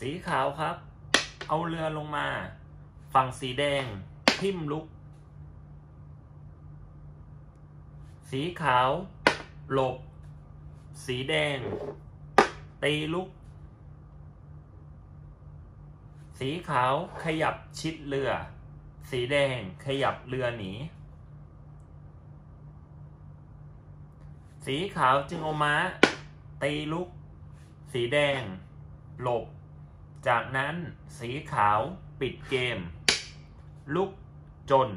สีขาวครับ เอาเรือลงมา ฝั่งสีแดง ทิมลุก สีขาว หลบ สีแดง ตีลุก สีขาวขยับชิดเรือ สีแดงขยับเรือหนี สีขาวจึงเอาม้าตีลุก สีแดง หลบ จากนั้นสีขาวปิดเกม ลุกจน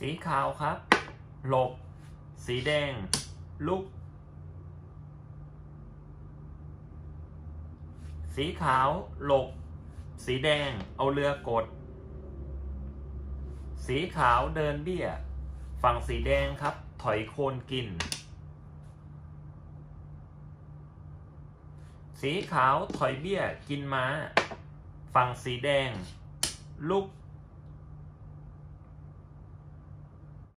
สีขาวครับ หลบ สีแดง ลุก สีขาว หลบ สีแดง เอาเรือกด สีขาวเดินเบี้ย ฝั่งสีแดงครับ ถอยโคนกิน สีขาวถอยเบี้ยกินม้า ฝั่งสีแดง ลุก